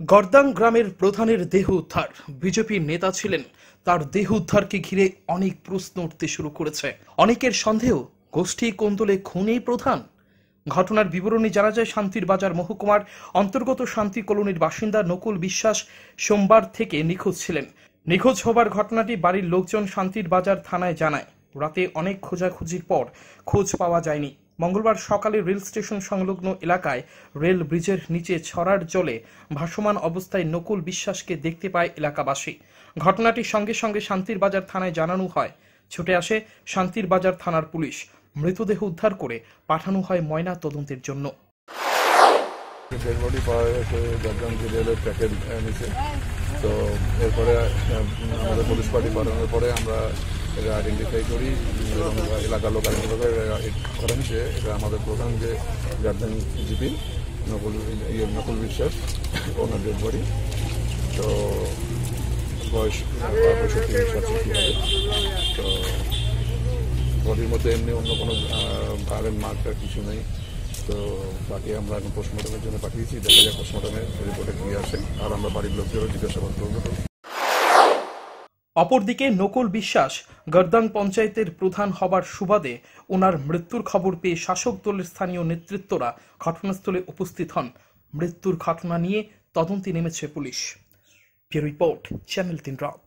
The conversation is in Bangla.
গর্দাং গ্রামের প্রধানের দেহ উদ্ধার। বিজেপির নেতা ছিলেন, তার দেহ উদ্ধারকে ঘিরে অনেক প্রশ্ন উঠতে শুরু করেছে। অনেকের সন্দেহ, গোষ্ঠী কোন্দলে খুনেই প্রধান? ঘটনার বিবরণী জানা যায়, শান্তির বাজার মহকুমার অন্তর্গত শান্তি কলোনির বাসিন্দা নকুল বিশ্বাস সোমবার থেকে নিখোঁজ ছিলেন। নিখোঁজ হবার ঘটনাটি বাড়ির লোকজন শান্তির বাজার থানায় জানায়। রাতে অনেক খোঁজাখুঁজির পর খোঁজ পাওয়া যায়নি। মঙ্গলবার সকালে রেল স্টেশন সংলগ্ন এলাকায় রেল ব্রিজের নিচে ছড়ার জলে ভাসমান অবস্থায় নকুল বিশ্বাসকে দেখতে পায় এলাকাবাসী। ঘটনাটির সঙ্গে সঙ্গে শান্তির বাজার থানায় জানানো হয়। ছুটে আসে শান্তির বাজার থানার পুলিশ। মৃতদেহ উদ্ধার করে পাঠানো হয় ময়না তদন্তের জন্য। তো এরপরে আমাদের পুলিশ পার্টি পাঠানোর পরে আমরা এটা আইডেন্টিফাই করি এলাকার লোক আইডেন্টিফাই করেন যে এটা আমাদের প্রধান যে জর্দান জিপি, নকুল ইয়ে নকুল বিশ্বাস, ওনার ডেড বডি। তো বয়স পঁয়ষট্টি তো বডির মধ্যে এমনি অন্য কোনো ভারের মার্কার কিছু নেই। তো বাকি আমরা এখন পোস্টমর্টমের জন্য পাঠিয়েছি। দেখা যায় পোস্টমর্টমের রিপোর্টে কি আসে। আর আমরা বাড়ির লোকদেরও জিজ্ঞাসাবাদ করব। অপরদিকে নকল বিশ্বাস গর্দাং পঞ্চায়েতের প্রধান হবার সুবাদে ওনার মৃত্যুর খবর পেয়ে শাসক দলের স্থানীয় নেতৃত্বরা ঘটনাস্থলে উপস্থিত হন। মৃত্যুর ঘটনা নিয়ে তদন্তে নেমেছে পুলিশ। রিপোর্ট, চ্যানেল তিন রাত।